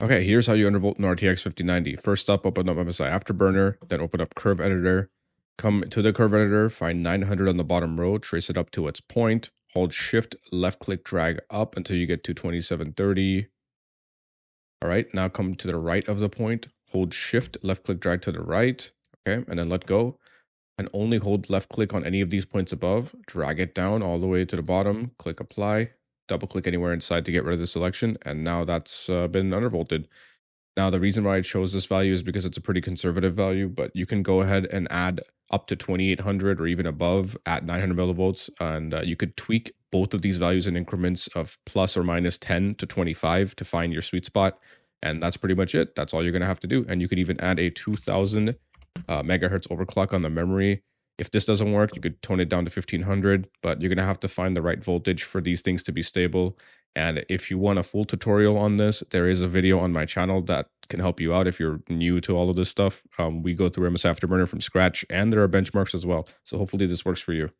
Okay, here's how you undervolt an RTX 5090. First up, open up MSI Afterburner, then open up Curve Editor. Come to the Curve Editor, find 900 on the bottom row, trace it up to its point, hold Shift, left click, drag up until you get to 2730. All right, now come to the right of the point, hold Shift, left click, drag to the right, okay, and then let go. And only hold left click on any of these points above, drag it down all the way to the bottom, click apply, double click anywhere inside to get rid of the selection. And now that's uh, been undervolted. Now, the reason why I chose this value is because it's a pretty conservative value, but you can go ahead and add up to 2800 or even above at 900 millivolts. And uh, you could tweak both of these values in increments of plus or minus 10 to 25 to find your sweet spot. And that's pretty much it. That's all you're going to have to do. And you could even add a 2000 uh, megahertz overclock on the memory if this doesn't work, you could tone it down to 1500, but you're going to have to find the right voltage for these things to be stable. And if you want a full tutorial on this, there is a video on my channel that can help you out if you're new to all of this stuff. Um, we go through MS Afterburner from scratch, and there are benchmarks as well. So hopefully this works for you.